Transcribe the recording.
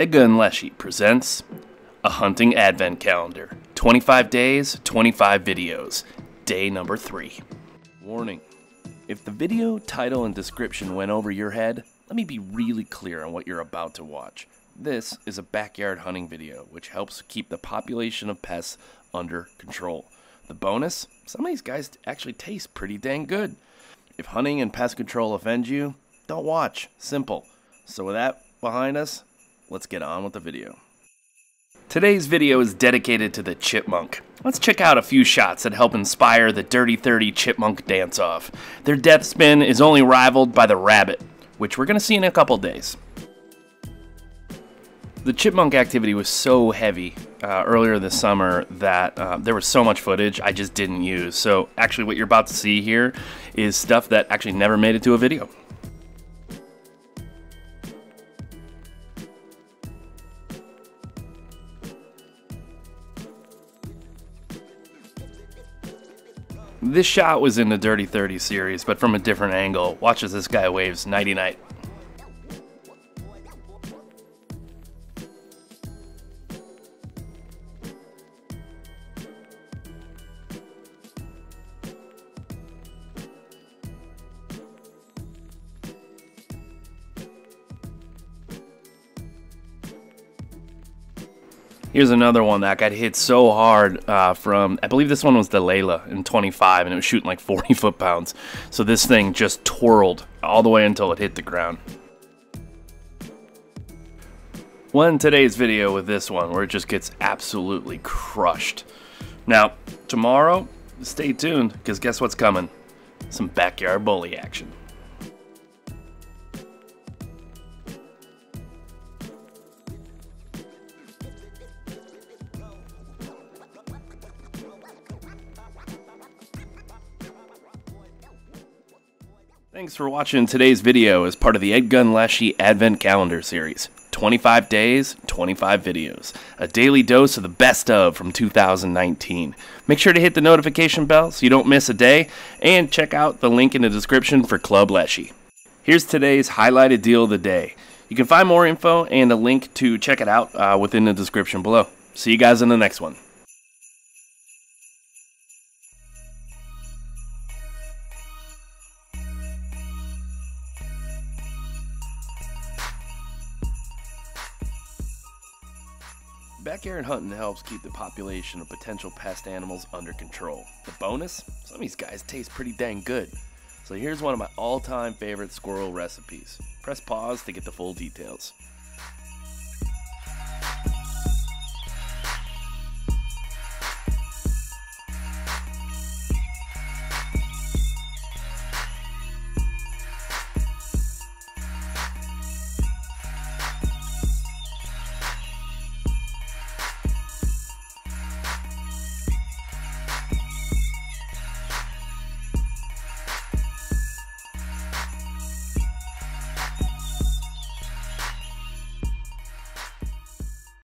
EDgun Leshiy presents a hunting advent calendar. 25 days, 25 videos. Day number 3. Warning. If the video title and description went over your head, let me be really clear on what you're about to watch. This is a backyard hunting video which helps keep the population of pests under control. The bonus? Some of these guys actually taste pretty dang good. If hunting and pest control offend you, don't watch. Simple. So with that behind us, let's get on with the video. Today's video is dedicated to the chipmunk. Let's check out a few shots that help inspire the Dirty 30 chipmunk dance-off. Their death spin is only rivaled by the rabbit, which we're going to see in a couple days. The chipmunk activity was so heavy uh, earlier this summer that uh, there was so much footage I just didn't use. So actually what you're about to see here is stuff that actually never made it to a video. This shot was in the Dirty 30 series, but from a different angle. Watch as this guy waves nighty night. Here's another one that got hit so hard uh, from, I believe this one was the Leyla in 25, and it was shooting like 40 foot pounds. So this thing just twirled all the way until it hit the ground. One today's video with this one where it just gets absolutely crushed. Now, tomorrow, stay tuned, because guess what's coming? Some backyard bully action. Thanks for watching today's video as part of the EDgun Leshiy Advent Calendar Series. 25 days, 25 videos. A daily dose of the best of from 2019. Make sure to hit the notification bell so you don't miss a day, and check out the link in the description for Club Leshiy. Here's today's highlighted deal of the day. You can find more info and a link to check it out uh, within the description below. See you guys in the next one. Backyard hunting helps keep the population of potential pest animals under control. The bonus? Some of these guys taste pretty dang good. So here's one of my all-time favorite squirrel recipes. Press pause to get the full details.